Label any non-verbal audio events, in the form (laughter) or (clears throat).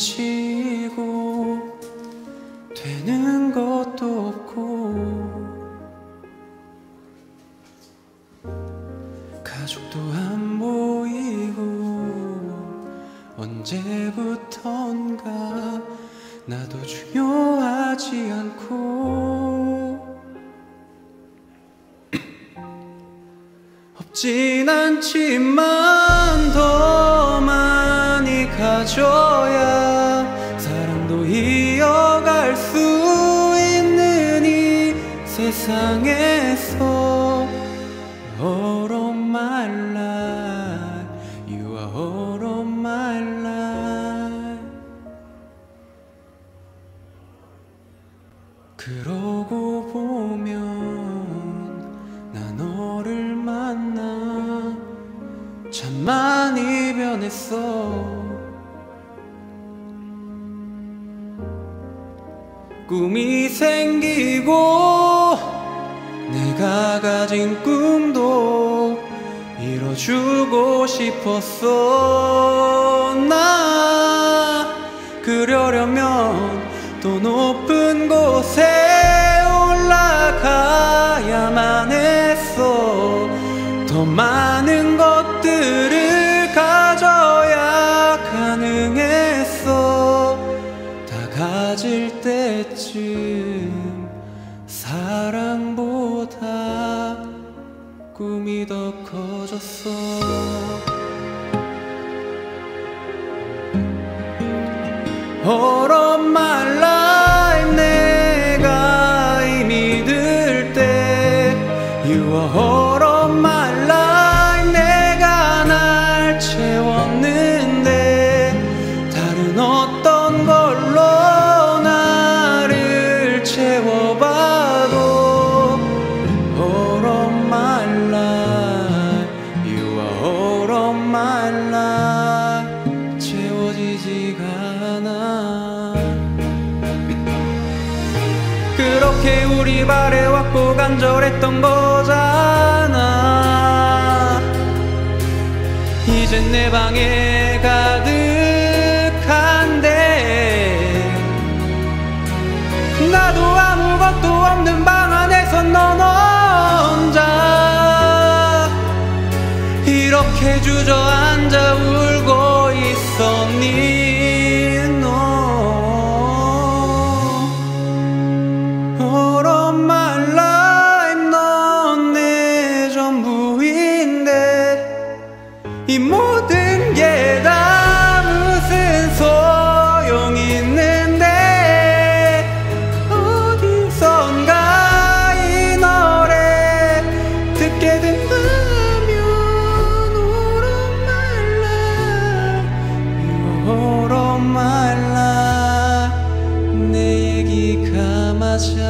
지치고 되는 것도 없고 가족도 안 보이고 언제부턴가 나도 중요하지 않고 (clears throat) 없진 않지만 더 많이 가져야 세상에서 All of my life You are all of my life 그러고 보면 나 너를 만나 참 많이 변했어 꿈이 생기고 내가 가진 꿈도 이뤄주고 싶었어. 나 그러려면 더 높은 곳에 올라가야만 했어. 더 많은 것들을 가져야 가능했어. 다 가질 때쯤 사랑보다 꿈이 더 커졌어. my life 내가 힘이 들때. You are my life 내가 날 채웠는데. 다른 어떤 걸로 나를 채워 우리 바래왔고 간절했던 거잖아. 이젠 내 방에 가득 맞아